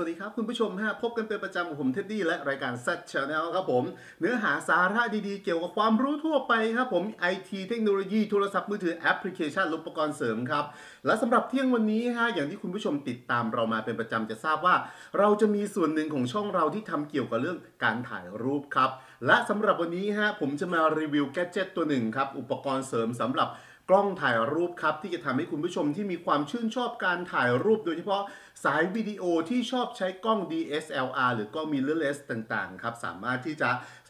วัสดีครับคุณผู้ชมฮะพบกันเป็นประจำกับผมเท็ดดี้และรายการ Z Channel ครับผม เนื้อหาสาระดีๆ เกี่ยวกับความรู้ทั่วไปครับผม IT เทคโนโลยีโทรศัพท์มือถือแอปพลิเคชันอุปกรณ์เสริมครับ และสำหรับเที่ยงวันนี้ฮะอย่างที่คุณผู้ชมติดตามเรามาเป็นประจำจะทราบว่า เราจะมีส่วนหนึ่งของช่องเราที่ทำเกี่ยวกับเรื่องการถ่ายรูปครับและสำหรับวันนี้ฮะผมจะมารีวิวแกจิตตัวหนึ่งครับอุปกรณ์เสริมสำหรับ กล้องถ่ายรูปครับ ที่จะทำให้คุณผู้ชมที่มีความชื่นชอบการถ่ายรูป โดยเฉพาะสายวิดีโอที่ชอบใช้กล้อง DSLR หรือกล้อง mirrorless ต่างๆครับสามารถที่จะ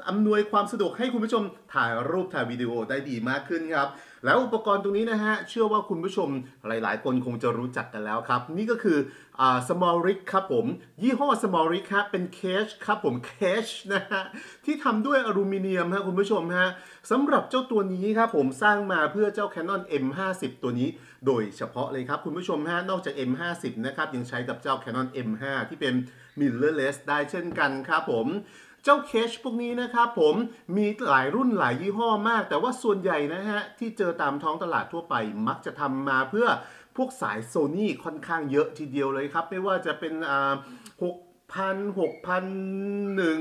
อำนวยความสะดวกให้คุณผู้ชมถ่ายรูปถ่ายวิดีโอได้ดีมากขึ้นครับแล้วอุปกรณ์ตรงนี้นะฮะ เชื่อว่าคุณผู้ชมหลาย ๆ คนคงจะรู้จักกันแล้วครับ นี่ก็คืออ่า small rig ครับผม ยี่ห้อ small rig ครับเป็นเคชครับผมเคชนะฮะ ที่ทำด้วยอลูมิเนียมฮะคุณผู้ชมฮะสำหรับเจ้าตัวนี้ครับผมสร้างมาเพื่อเจ้า Canon M50 ตัวนี้โดยเฉพาะเลยครับคุณผู้ชมฮะนอกจาก M50 นะครับยังใช้กับเจ้า Canon M5 ที่เป็น mirrorless ได้เช่นกันครับผมเจ้าเคชพวกนี้นะครับผมมีหลายรุ่นหลายยี่ห้อมาก แต่ว่าส่วนใหญ่นะฮะ ที่เจอตามท้องตลาดทั่วไป มักจะทำมาเพื่อพวกสายโซนี่ค่อนข้างเยอะทีเดียวเลยครับ ไม่ว่าจะเป็นอ่าหกพันหกพันหนึ่ง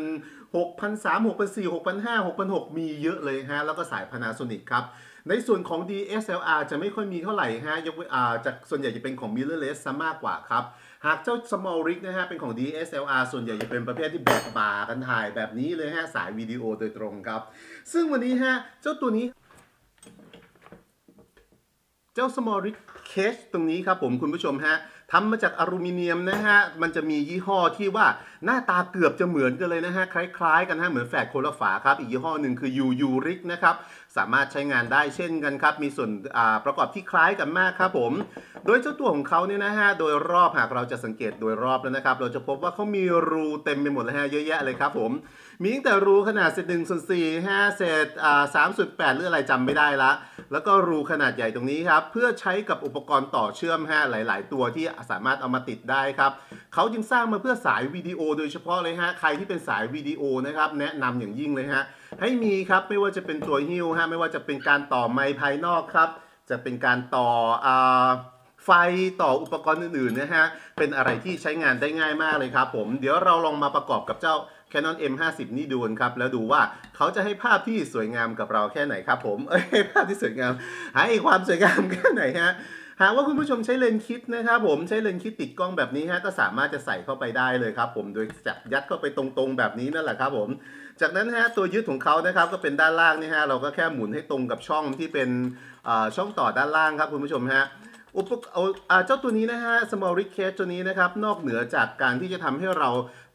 หกพันสามหกพันสี่หกพันห้าหกพันหกมีเยอะเลยฮะ แล้วก็สาย Panasonic ครับ ในส่วนของ DSLR จะไม่ค่อยมีเท่าไหร่ฮะยกอ่าจากส่วนใหญ่จะเป็นของ mirrorless ซะมากกว่าครับ หากเจ้า small rig นะฮะ เป็นของ DSLR ส่วนใหญ่จะเป็นประเภทที่แบกบ่ากันถ่ายแบบนี้เลยฮะ สายวิดีโอโดยตรงครับ ซึ่งวันนี้ฮะ เจ้าตัวนี้ เจ้า small rig case ตรงนี้ครับผมคุณผู้ชมฮะทำมาจากอลูมิเนียมนะฮะ มันจะมียี่ห้อที่ว่า หน้าตาเกือบจะเหมือนกันเลยนะฮะ คล้ายๆ กันฮะ เหมือนแฝดโคนละฝาครับ อีกยี่ห้อหนึ่งคือ UU rig นะครับ สามารถใช้งานได้เช่นกันครับ มีส่วนประกอบที่คล้ายกันมากครับผม โดยเจ้าตัวของเขาเนี่ยนะฮะ โดยรอบหากเราจะสังเกตโดยรอบแล้วนะครับ เราจะพบว่าเขามีรูเต็มไปหมดเลยฮะ เยอะแยะเลยครับผม มีตั้งแต่รูขนาดเศษหนึ่งส่วนสี่ห้าเศษสามส่วนแปดหรืออะไรจำไม่ได้ละ แล้วก็รูขนาดใหญ่ตรงนี้ครับ เพื่อใช้กับอุปกรณ์ต่อเชื่อมฮะหลาย ๆ ตัวที่สามารถเอามาติดได้ครับ เขาจึงสร้างมาเพื่อสายวิดีโอโดยเฉพาะเลยฮะ ใครที่เป็นสายวิดีโอนะครับ แนะนำอย่างยิ่งเลยฮะ ให้มีครับ ไม่ว่าจะเป็นตัวฮิ้วฮะ ไม่ว่าจะเป็นการต่อไมค์ภายนอกครับ จะเป็นการต่ออ่าไฟต่ออุปกรณ์อื่นๆนะฮะ เป็นอะไรที่ใช้งานได้ง่ายมากเลยครับผม เดี๋ยวเราลองมาประกอบกับเจ้า Canon M50 นี่ดูนครับ แล้วดูว่าเขาจะให้ภาพที่สวยงามกับเราแค่ไหนครับผม เอ้ยให้ภาพที่สวยงาม ให้ความสวยงามแค่ไหนฮะ หากว่าคุณผู้ชมใช้เลนส์คิดนะครับผมใช้เลนส์คิดติดกล้องแบบนี้ฮะก็สามารถจะใส่เข้าไปได้เลยครับผมโดยจับยัดเข้าไปตรงๆแบบนี้นั่นแหละครับผม จากนั้นฮะตัวยึดของเขานะครับก็เป็นด้านล่างนี่ฮะเราก็แค่หมุนให้ตรงกับช่องที่เป็นช่องต่อด้านล่างครับคุณผู้ชมฮะอุปกเอาอ่าเจ้าตัวนี้นะฮะ small rig case ตัวนี้นะครับ นอกเหนือจากการที่จะทำให้เรา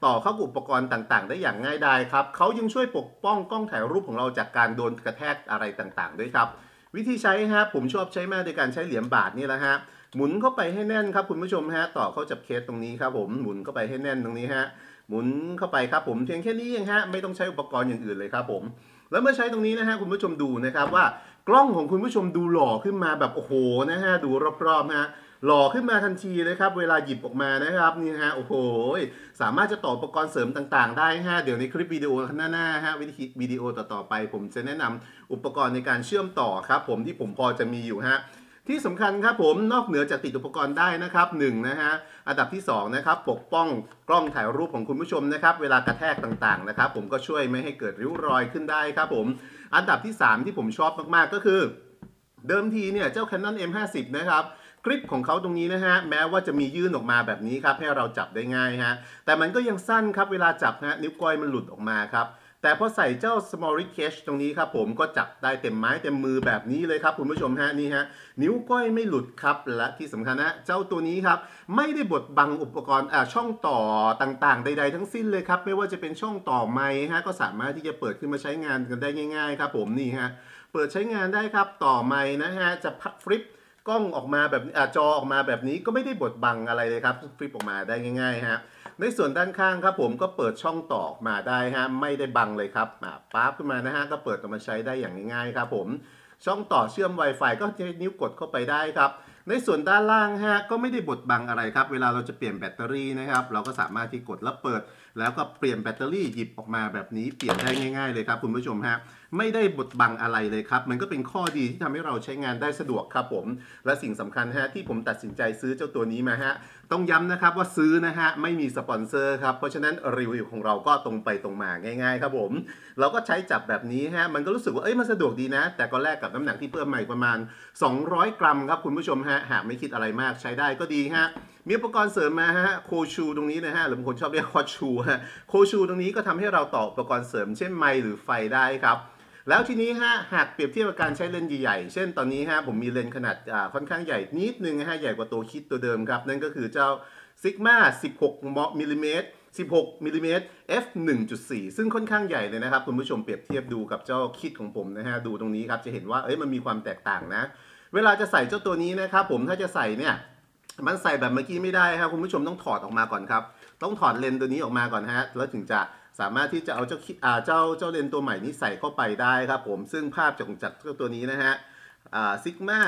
ต่อเข้ากับอุปกรณ์ต่างๆ ได้อย่างง่ายดายครับเขายังช่วยปกป้องกล้องถ่ายรูปของเราจากการโดนกระแทกอะไรต่างๆ ด้วยครับ วิธีใช้ฮะผมชอบใช้มากโดยการใช้เหรียญบาทนี่แหละฮะหมุนเข้าไปให้แน่นครับคุณผู้ชมฮะต่อเข้าจับเคสตรงนี้ครับผมหมุนเข้าไปให้แน่นตรงนี้ฮะหมุนเข้าไปครับผมเพียงแค่นี้เองฮะไม่ต้องใช้อุปกรณ์อย่างอื่นเลยครับผม แล้วเมื่อใช้ตรงนี้นะฮะคุณผู้ชมดูนะครับว่ากล้องของคุณผู้ชมดูหล่อขึ้นมาแบบโอ้โหนะฮะดูรอบๆฮะ หล่อขึ้นมาทันทีเลยครับ เวลาหยิบออกมานะครับนี่ฮะโอ้โหสามารถจะต่ออุปกรณ์เสริมต่างๆ ได้ฮะเดี๋ยวในคลิปวิดีโอข้างหน้าฮะวิธีวิดีโอต่อๆไป ผมจะแนะนำอุปกรณ์ในการเชื่อมต่อครับ ผมที่ผมพอจะมีอยู่ฮะที่สำคัญครับผมนอกเหนือจากติดอุปกรณ์ได้นะครับหนึ่งนะฮะอันดับที่สองนะครับปกป้องกล้องถ่ายรูปของคุณผู้ชมนะครับเวลากระแทกต่างๆนะครับ ผมก็ช่วยไม่ให้เกิดริ้วรอยขึ้นได้ครับผม อันดับที่ 3 ที่ผมชอบมากๆก็คือ เดิมทีเนี่ยเจ้า Canon M50 นะครับ กริปของเขาตรงนี้นะฮะแม้ว่าจะมียื่นออกมาแบบนี้ครับให้เราจับได้ง่ายฮะแต่มันก็ยังสั้นครับเวลาจับฮะนิ้วก้อยมันหลุดออกมาครับแต่พอใส่เจ้า small rig case ตรงนี้ครับผมก็จับได้เต็มไม้เต็มมือแบบนี้เลยครับคุณผู้ชมฮะนี่ฮะนิ้วก้อยไม่หลุดครับและที่สำคัญนะเจ้าตัวนี้ครับไม่ได้บดบังอุปกรณ์อ่าช่องต่อต่างๆ ใด ๆ ทั้งสิ้นเลยครับไม่ว่าจะเป็นช่องต่อไม้ฮะก็สามารถที่จะเปิดขึ้นมาใช้งานกันได้ง่าย ๆ ครับผมนี่ฮะเปิดใช้งานได้ครับต่อไม้นะฮะจะพักฟลิป กล้องออกมาแบบอจอออกมาแบบนี้ก็ไม่ได้บดบังอะไรเลยครับฟลิปออกมาได้ง่ายๆฮะในส่วนด้านข้างครับผมก็เปิดช่องต่อมาได้ฮะไม่ได้บังเลยครับอ่าปั๊บขึ้นมานะฮะก็เปิดออกมาใช้ได้อย่างง่ายๆครับผมช่องต่อเชื่อม Wi-Fi ก็ใช้นิ้วกดเข้าไปได้ครับ ในส่วนด้านล่างฮะก็ไม่ได้บดบังอะไรครับ เวลาเราจะเปลี่ยนแบตเตอรี่นะครับ เราก็สามารถที่กดแล้วเปิด แล้วก็เปลี่ยนแบตเตอรี่หยิบออกมาแบบนี้เปลี่ยนได้ง่าย ๆ เลยครับคุณผู้ชมฮะ ไม่ได้บดบังอะไรเลยครับ มันก็เป็นข้อดีที่ทำให้เราใช้งานได้สะดวกครับผม และสิ่งสำคัญฮะที่ผมตัดสินใจซื้อเจ้าตัวนี้มาฮะ ต้องย้ำนะครับว่าซื้อนะฮะ ไม่มีสปอนเซอร์ครับ เพราะฉะนั้นรีวิวของเราก็ตรงไปตรงมาง่ายๆ ครับผม เราก็ใช้จับแบบนี้ฮะ มันก็รู้สึกว่าเอ้ยมันสะดวกดีนะ แต่ก็แลกกับน้ำหนักที่เพิ่มใหม่ประมาณ 200 กรัมครับคุณผู้ชมฮะ หากไม่คิดอะไรมากใช้ได้ก็ดีฮะมีอุปกรณ์เสริมมาฮะโคชูตรงนี้นะฮะหรือบางคนชอบเรียกคอชูฮะโคชูตรงนี้ก็ทำให้เราต่ออุปกรณ์เสริมเช่นไมหรือไฟได้ครับ แล้วทีนี้ฮะหากเปรียบเทียบกับการใช้เลนส์ใหญ่ๆ เช่นตอนนี้ฮะผมมีเลนส์ขนาดอ่าค่อนข้างใหญ่นิดนึงฮะใหญ่กว่าตัวคิดตัวเดิมครับ นั่นก็คือเจ้า Sigma 16มิลลิเมตร16มิลลิเมตร f 1.4 ซึ่งค่อนข้างใหญ่เลยนะครับ คุณผู้ชมเปรียบเทียบดูกับเจ้าคิดของผมนะฮะ ดูตรงนี้ครับ จะเห็นว่าเอ้ยมันมีความแตกต่างนะ เวลาจะใส่เจ้าตัวนี้นะครับผมถ้าจะใส่เนี่ยมันใส่แบบเมื่อกี้ไม่ได้ครับคุณผู้ชมต้องถอดออกมาก่อนครับ ต้องถอดเลนส์ตัวนี้ออกมาก่อนฮะแล้วถึงจะ สามารถที่จะเอาเจ้าคิอ่าเจ้าเจ้าเลนตัวใหม่นี้ใส่เข้าไปได้ครับผมซึ่งภาพจากจากตัวนี้นะฮะอ่าซิกมา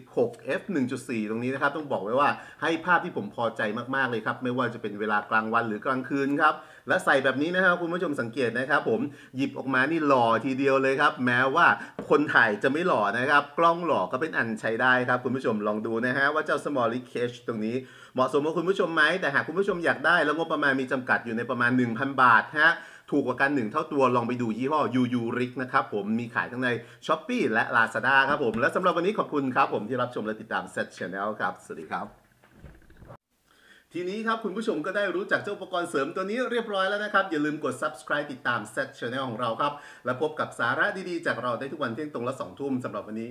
16 f 1.4 ตรงนี้นะครับ ต้องบอกไว้ว่าให้ภาพที่ผมพอใจมาก ๆ เลยครับ ไม่ว่าจะเป็นเวลากลางวันหรือกลางคืนครับ และใส่แบบนี้นะครับคุณผู้ชมสังเกตนะครับ ผมหยิบออกมานี่หล่อทีเดียวเลยครับ แม้ว่าคนถ่ายจะไม่หล่อนะครับ กล้องหล่อก็เป็นอันใช้ได้ครับ คุณผู้ชมลองดูนะฮะว่าเจ้า small l i cage ตรงนี้เหมาะสมกับคุณผู้ชมไหมแต่หากคุณผู้ชมอยากได้แล้วงบประมาณมีจำกัดอยู่ในประมาณ 1,000 บาทฮะถูกกว่ากันหนึ่งเท่าตัวลองไปดูยี่ห้อ UU Rig นะครับผมมีขายทั้งใน s h o p e e และ Lazada ครับผมและสำหรับวันนี้ขอบคุณครับผมที่รับชมและติดตาม Set Channel ครับ สวัสดีครับ ทีนี้ครับคุณผู้ชมก็ได้รู้จักเจ้าอุปกรณ์เสริมตัวนี้เรียบร้อยแล้วนะครับ อย่าลืมกด subscribe ติดตาม Set Channel ของเราครับ และพบกับสาระดีๆ จากเราได้ทุกวันเที่ยงตรงและ2ทุ่มสำหรับวันนี้